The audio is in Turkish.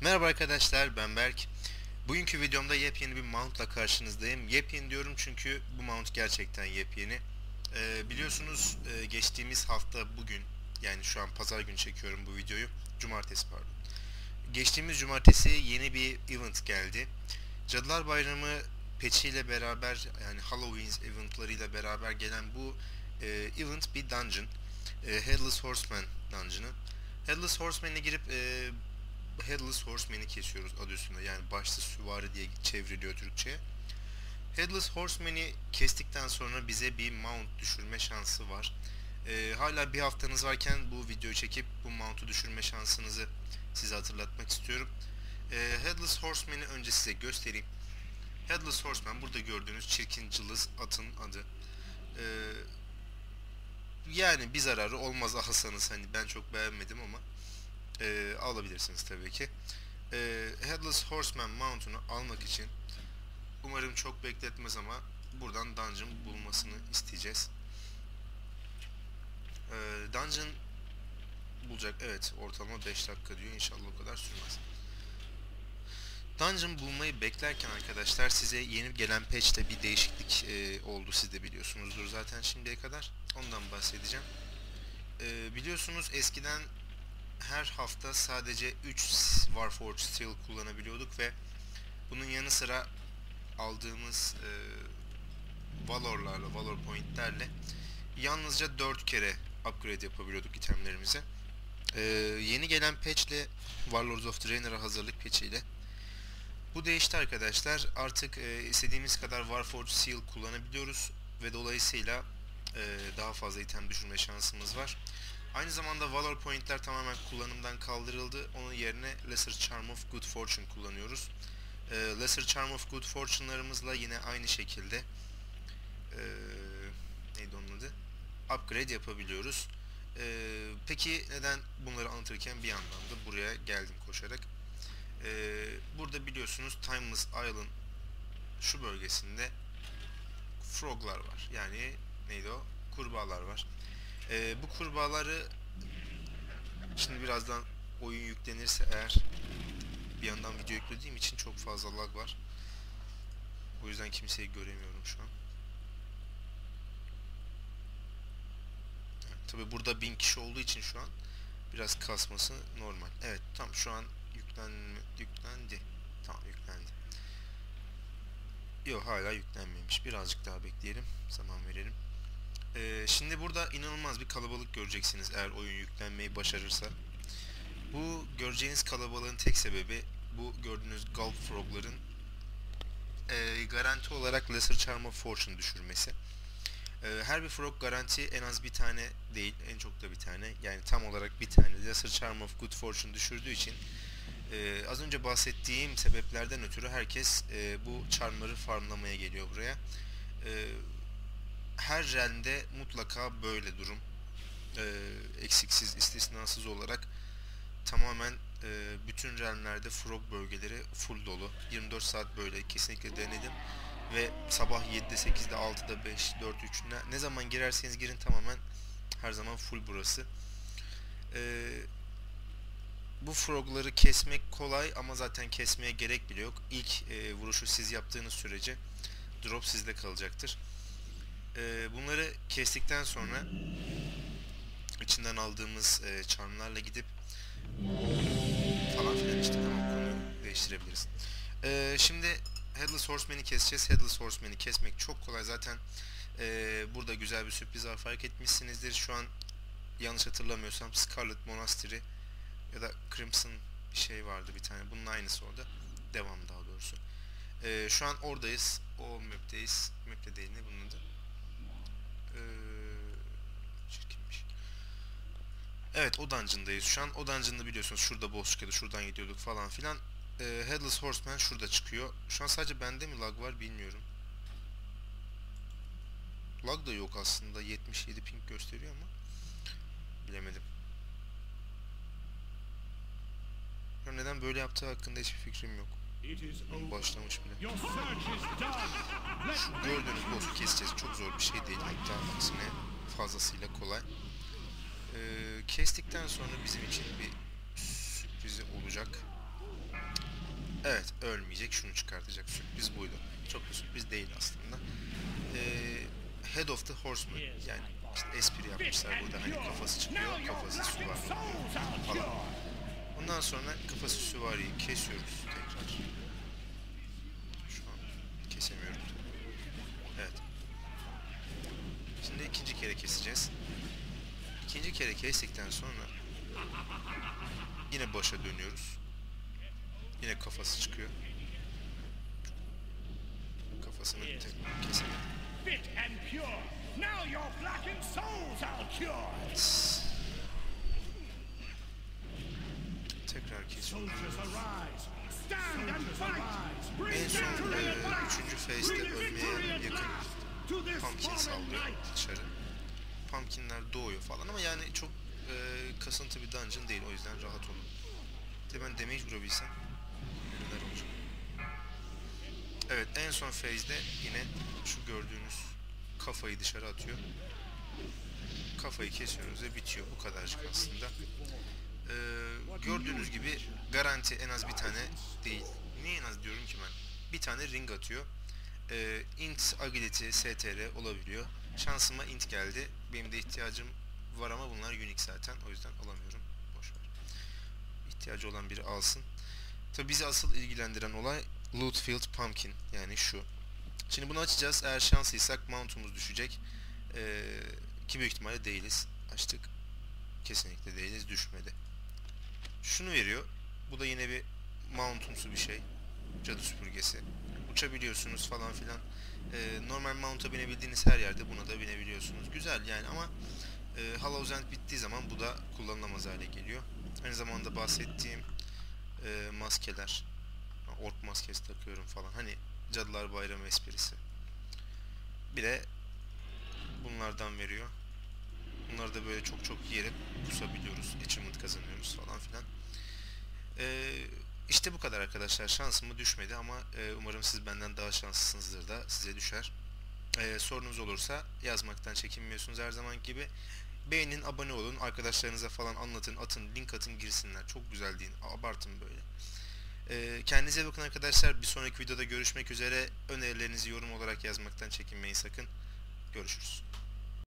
Merhaba arkadaşlar ben Berk. Bugünkü videomda yepyeni bir mountla karşınızdayım. Yepyeni diyorum çünkü bu mount gerçekten yepyeni. Ee, biliyorsunuz e, geçtiğimiz hafta bugün yani şu an pazar günü çekiyorum bu videoyu. Cumartesi pardon. Geçtiğimiz cumartesi yeni bir event geldi. Cadılar Bayramı patchiyle beraber yani Halloween eventlarıyla beraber gelen bu e, event bir dungeon. E, Headless Horseman dungeon'ı. Headless Horseman'e girip e, Headless Horseman'i kesiyoruz adı üstünde. Yani başsız süvari diye çevriliyor Türkçe'ye. Headless Horseman'i kestikten sonra bize bir mount düşürme şansı var. Ee, hala bir haftanız varken bu videoyu çekip bu mount'u düşürme şansınızı size hatırlatmak istiyorum. Ee, Headless Horseman'i önce size göstereyim. Headless Horseman burada gördüğünüz çirkin cılız atın adı. Ee, yani bir zararı olmaz alsanız hani ben çok beğenmedim ama e, alabilirsiniz tabii ki. E, Headless Horseman mount'unu almak için umarım çok bekletmez ama buradan dungeon bulmasını isteyeceğiz. E, dungeon bulacak evet ortalama 5 dakika diyor inşallah o kadar sürmez. Dungeon bulmayı beklerken arkadaşlar size yeni gelen patch'te bir değişiklik e, oldu siz de biliyorsunuzdur zaten şimdiye kadar. Ondan bahsedeceğim. E, biliyorsunuz eskiden her hafta sadece 3 Warforged Steel kullanabiliyorduk ve bunun yanı sıra aldığımız e, Valor'larla, Valor Point'lerle yalnızca 4 kere upgrade yapabiliyorduk itemlerimize. E, yeni gelen patch ile Warlords of Draenor'a hazırlık patch ile bu değişti arkadaşlar. Artık e, istediğimiz kadar Warforged Seal kullanabiliyoruz ve dolayısıyla e, daha fazla item düşürme şansımız var. Aynı zamanda Valor Point'ler tamamen kullanımdan kaldırıldı. Onun yerine Lesser Charm of Good Fortune kullanıyoruz. E, Lesser Charm of Good Fortune'larımızla yine aynı şekilde e, neydi onun adı? Upgrade yapabiliyoruz. E, peki neden bunları anlatırken bir yandan da buraya geldim koşarak. E, burada biliyorsunuz Timeless Island şu bölgesinde froglar var. Yani neydi o? Kurbağalar var. Ee, bu kurbağaları şimdi birazdan oyun yüklenirse eğer bir yandan video yüklediğim için çok fazla lag var. O yüzden kimseyi göremiyorum şu an. Evet, Tabi burada bin kişi olduğu için şu an biraz kasması normal. Evet tam şu an yüklen yüklendi. Tamam yüklendi. Yok hala yüklenmemiş. Birazcık daha bekleyelim. Zaman verelim. Ee, şimdi burada inanılmaz bir kalabalık göreceksiniz eğer oyun yüklenmeyi başarırsa. Bu göreceğiniz kalabalığın tek sebebi bu gördüğünüz Gulp Frog'ların e, garanti olarak Lesser Charm of Fortune düşürmesi. E, her bir frog garanti en az bir tane değil, en çok da bir tane. Yani tam olarak bir tane Lesser Charm of Good Fortune düşürdüğü için e, az önce bahsettiğim sebeplerden ötürü herkes e, bu charmları farmlamaya geliyor buraya. Her rende mutlaka böyle durum. E, eksiksiz, istisnasız olarak tamamen e, bütün renlerde frog bölgeleri full dolu. 24 saat böyle kesinlikle denedim. Ve sabah 7'de, 8'de, 6'da, 5, 4, 3 ne, ne zaman girerseniz girin tamamen her zaman full burası. E, bu frogları kesmek kolay ama zaten kesmeye gerek bile yok. İlk e, vuruşu siz yaptığınız sürece drop sizde kalacaktır. E, bunları kestikten sonra içinden aldığımız e, charmlarla gidip falan filan işte tamam konuyu değiştirebiliriz. E, şimdi Headless Horseman'i keseceğiz. Headless Horseman'i kesmek çok kolay. Zaten e, burada güzel bir sürpriz var. Fark etmişsinizdir. Şu an yanlış hatırlamıyorsam Scarlet Monastery ya da Crimson bir şey vardı bir tane. Bunun aynısı orada. Devam daha doğrusu. E, şu an oradayız. O map'teyiz. Map'te değil ne bunun adı? Ee, çirkinmiş. Evet o dungeon'dayız şu an. O dungeon'da biliyorsunuz şurada boss çıkıyordu. Şuradan gidiyorduk falan filan. Ee, Headless Horseman şurada çıkıyor. Şu an sadece bende mi lag var bilmiyorum. Lag da yok aslında. 77 ping gösteriyor ama. Bilemedim. Ya neden böyle yaptığı hakkında hiçbir fikrim yok. Onun başlamış bile. Şu gördüğünüz boss'u keseceğiz. Çok zor bir şey değil. Hatta aksine fazlasıyla kolay. Ee, kestikten sonra bizim için bir sürprizi olacak. Evet ölmeyecek şunu çıkartacak. Sürpriz buydu. Çok da sürpriz değil aslında. Ee, Head of the Horseman yani işte espri yapmışlar burada hani kafası çıkıyor kafası süvari falan. Ondan sonra kafası süvariyi kesiyoruz tekrar. Şu an kesemiyorum. Evet. Şimdi ikinci kere keseceğiz. İkinci kere kestikten sonra yine başa dönüyoruz. Yine kafası çıkıyor. Kafasını cure. Tekrar kesiyoruz. En son e, üçüncü phase'de ölmeye yakın pumpkin sallıyor dışarı. Pumpkinler doğuyor falan ama yani çok e, kasıntı bir dungeon değil o yüzden rahat olun. De ben damage vurabilsem neler olacak. Evet en son phase'de yine şu gördüğünüz kafayı dışarı atıyor. Kafayı kesiyoruz ve bitiyor. Bu kadarcık aslında. Ee, gördüğünüz gibi garanti en az bir tane değil. Niye en az diyorum ki ben? Bir tane ring atıyor. Ee, int agility str olabiliyor. Şansıma int geldi. Benim de ihtiyacım var ama bunlar unique zaten. O yüzden alamıyorum. Boş ver. İhtiyacı olan biri alsın. Tabi bizi asıl ilgilendiren olay Lootfield Pumpkin yani şu. Şimdi bunu açacağız. Eğer şanslıysak mount'umuz düşecek. Ee, ki büyük ihtimalle değiliz. Açtık. Kesinlikle değiliz. Düşmedi. Şunu veriyor. Bu da yine bir mount'umsu bir şey. Cadı süpürgesi. Uçabiliyorsunuz falan filan. Ee, normal mount'a binebildiğiniz her yerde buna da binebiliyorsunuz. Güzel yani ama e, Hallow's End bittiği zaman bu da kullanılamaz hale geliyor. Aynı zamanda bahsettiğim e, maskeler. Ork maskesi takıyorum falan. Hani Cadılar Bayramı esprisi. Bir de bunlardan veriyor. Bunları da böyle çok çok yiyerek kusabiliyoruz. Achievement kazanıyoruz falan filan. Ee, işte bu kadar arkadaşlar. Şansıma düşmedi ama e, umarım siz benden daha şanslısınızdır da size düşer. Ee, sorunuz olursa yazmaktan çekinmiyorsunuz her zaman gibi. Beğenin, abone olun, arkadaşlarınıza falan anlatın, atın, link atın girsinler. Çok güzel deyin, abartın böyle. Ee, kendinize bakın arkadaşlar. Bir sonraki videoda görüşmek üzere. Önerilerinizi yorum olarak yazmaktan çekinmeyin sakın. Görüşürüz.